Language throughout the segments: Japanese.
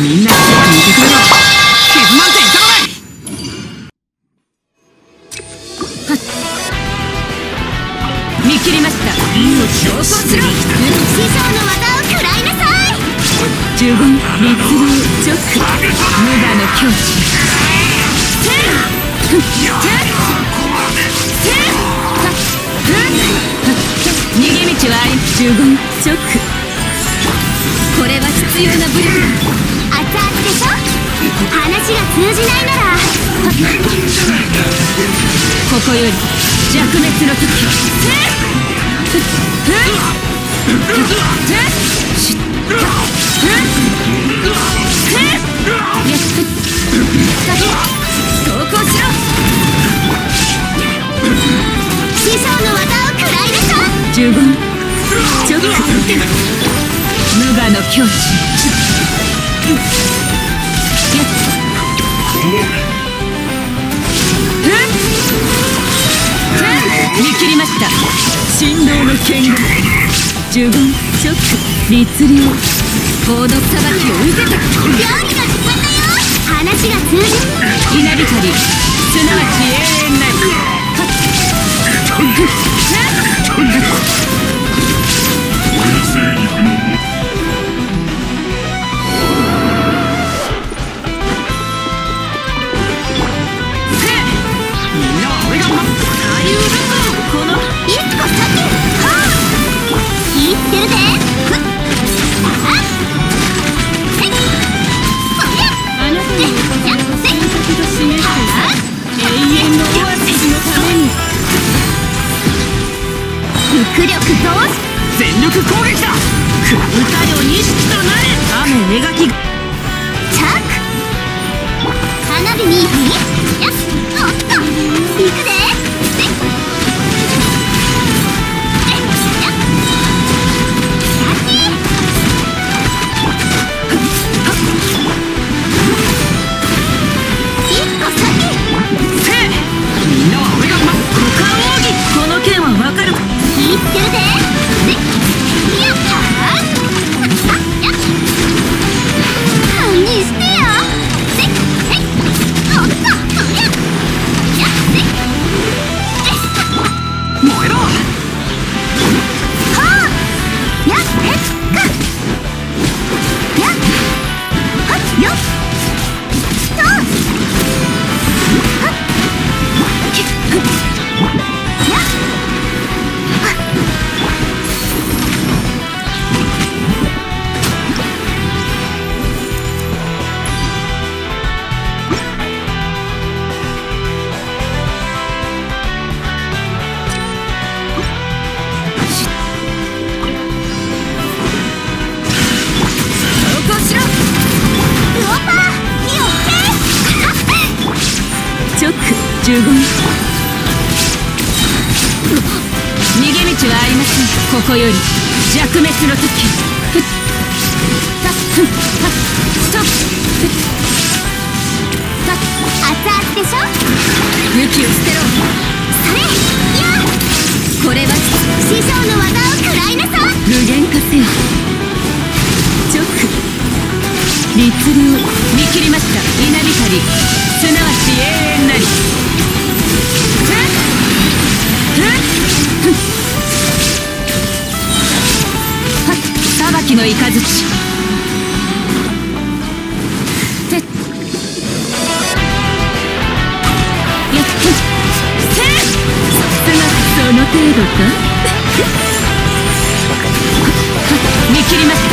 みんな強く見てくれよ傷なんて痛まない見切りました命をしろ師匠の技を食らいなさい呪言律令直無我の境地逃げ道はあり呪言直これは必要な武力だ通じないならここより弱滅の時投降しろ師匠の技を食らいなさい呪言直無我の境地見切りました振動の剣豪呪言直律令コードさばきを受けたガーリが自分で撃だ歌よ錦となれ。雨描き。チャック。花火にやっおっと。行くぜ呪言逃げ道はありません。ここより。弱滅の時ふっさっふっストップふっさっ熱々でしょ。武器を捨てろそれやこれは師匠の技を食らいなさい無限化せよ直律令見切りました。稲光。きの雷てっやっふっせっさすがその程度か見切りました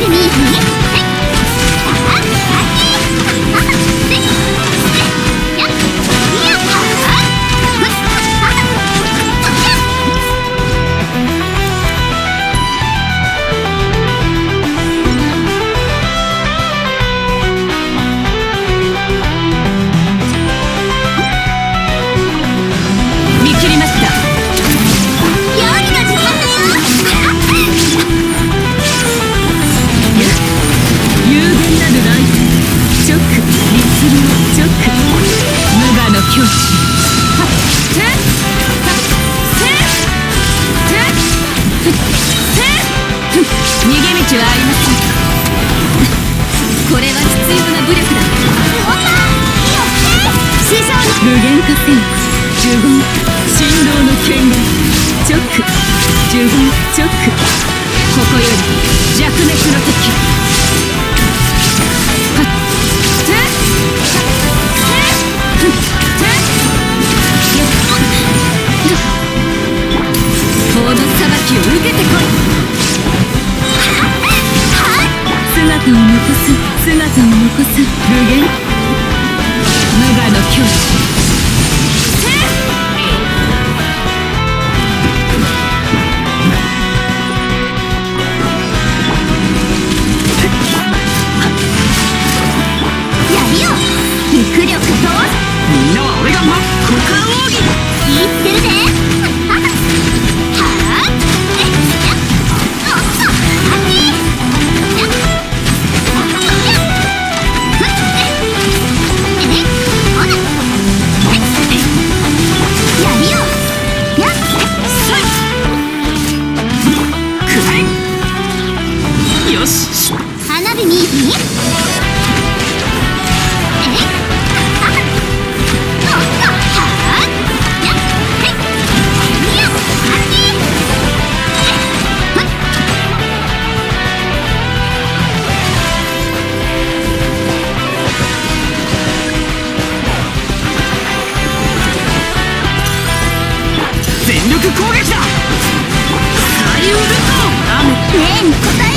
るに。準備チョックよし花火に全力攻答え